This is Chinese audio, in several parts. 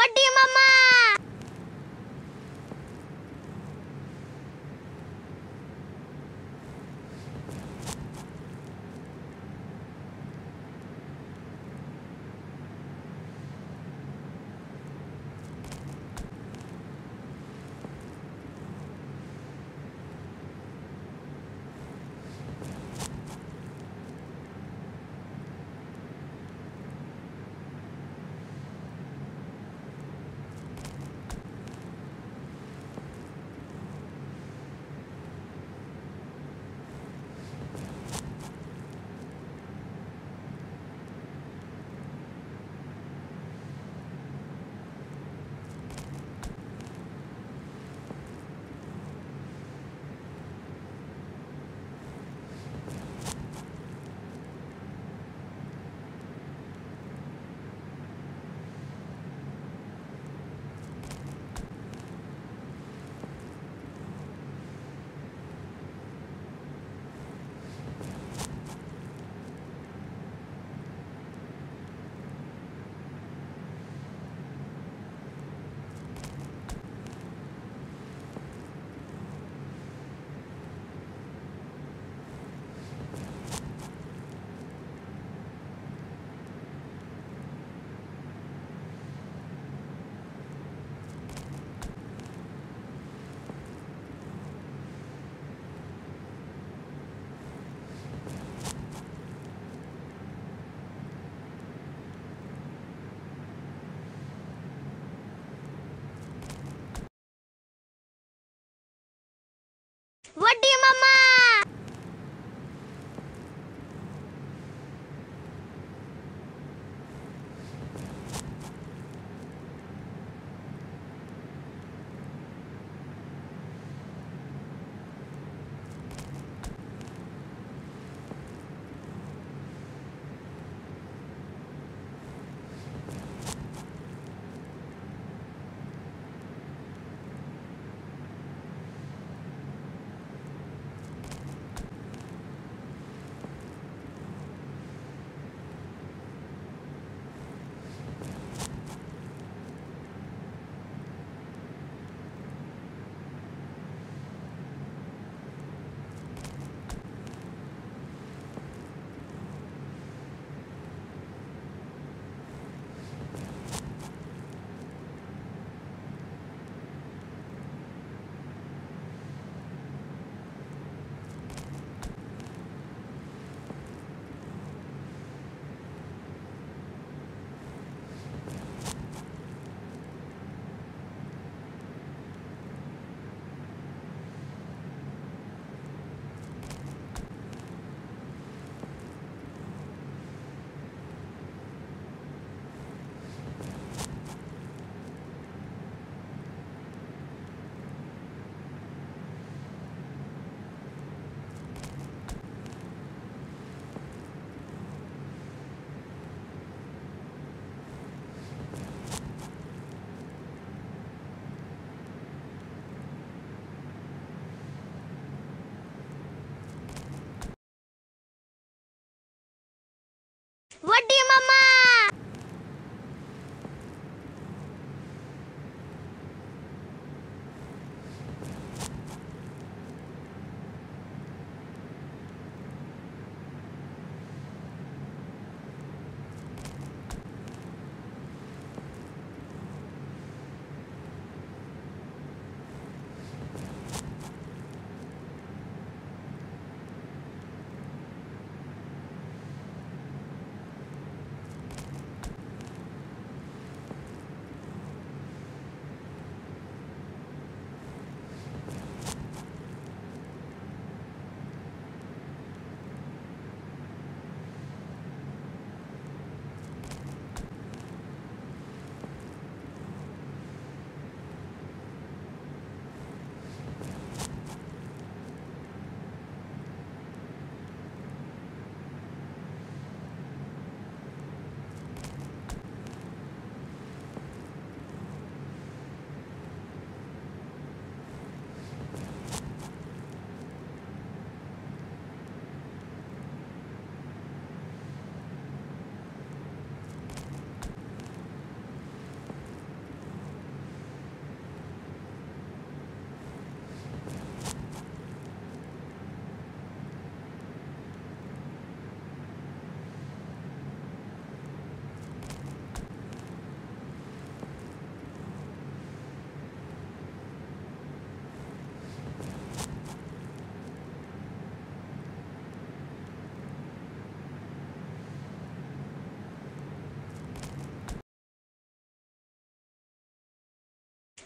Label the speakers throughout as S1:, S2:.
S1: What do you, Mama? 晚安，妈妈。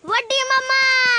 S1: 晚安，妈妈。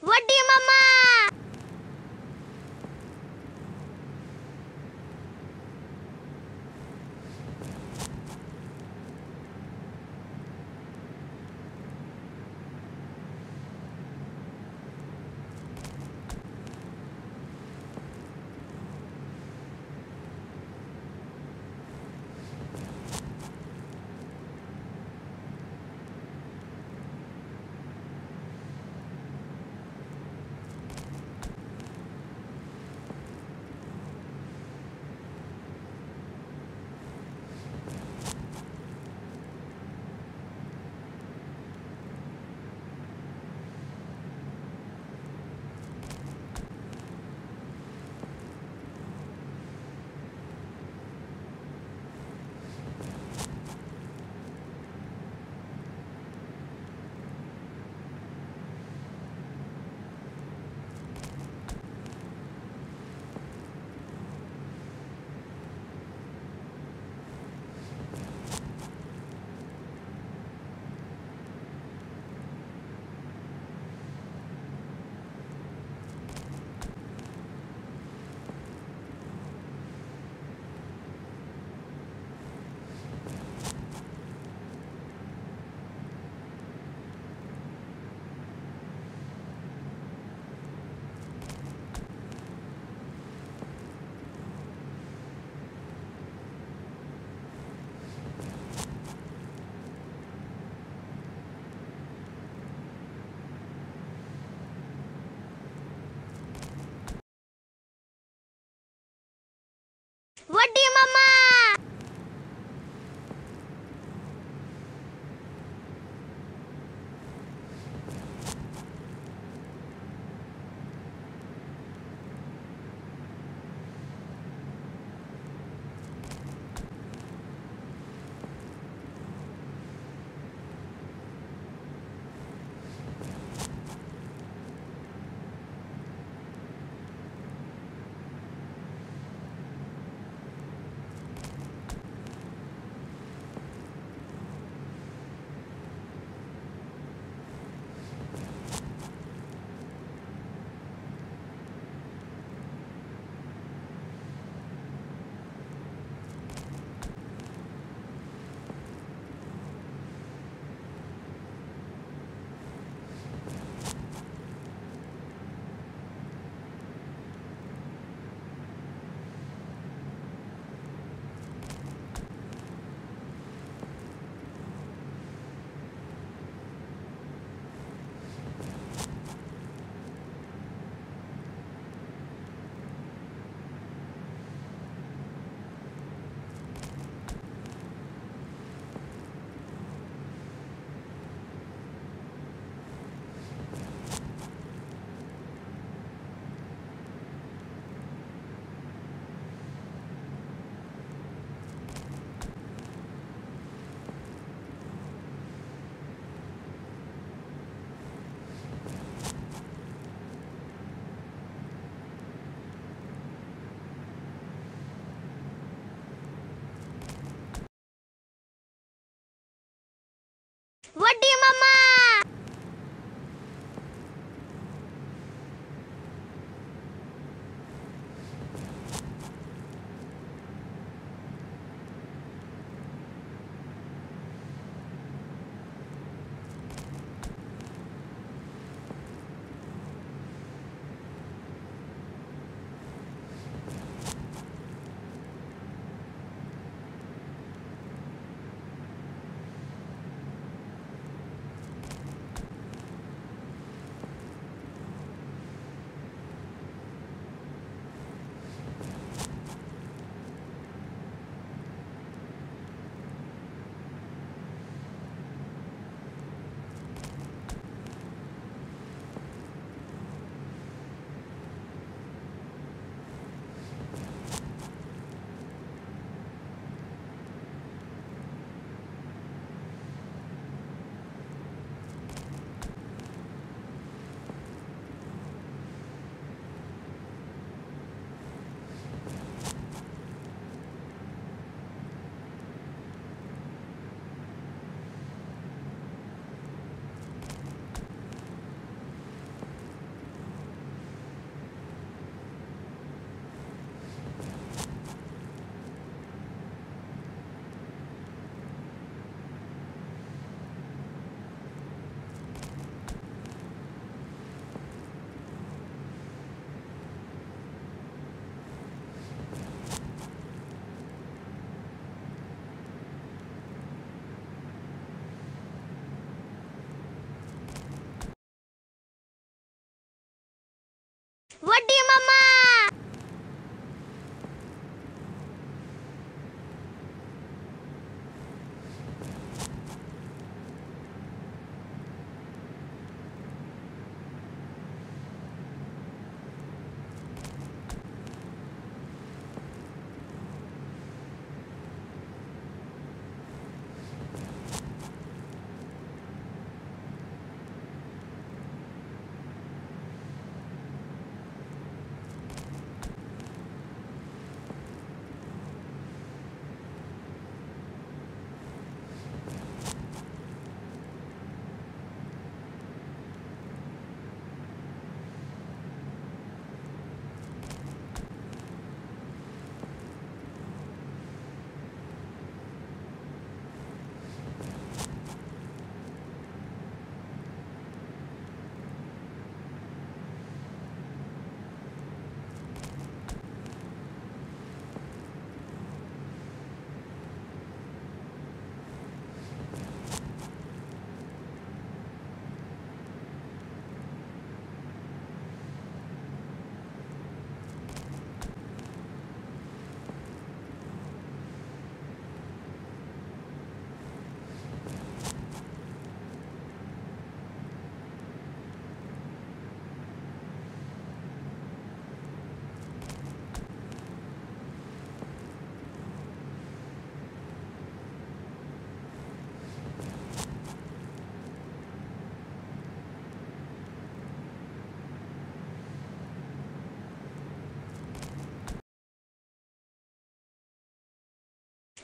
S2: 喂，妈妈。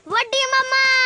S2: 喂，妈妈。